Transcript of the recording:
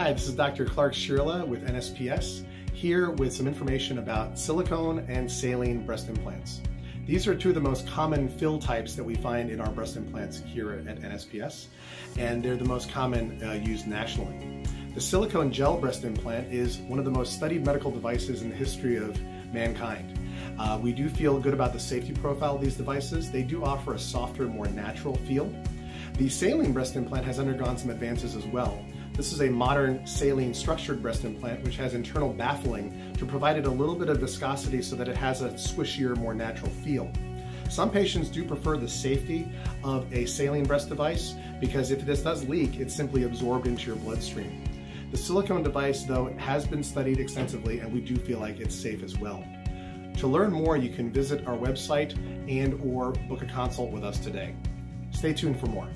Hi, this is Dr. Clark Schierle with NSPS, here with some information about silicone and saline breast implants. These are two of the most common fill types that we find in our breast implants here at NSPS, and they're the most common uh, used nationally. The silicone gel breast implant is one of the most studied medical devices in the history of mankind. Uh, we do feel good about the safety profile of these devices. They do offer a softer, more natural feel. The saline breast implant has undergone some advances as well. This is a modern saline structured breast implant which has internal baffling to provide it a little bit of viscosity so that it has a squishier, more natural feel. Some patients do prefer the safety of a saline breast device because if this does leak, it's simply absorbed into your bloodstream. The silicone device, though, has been studied extensively and we do feel like it's safe as well. To learn more, you can visit our website and or book a consult with us today. Stay tuned for more.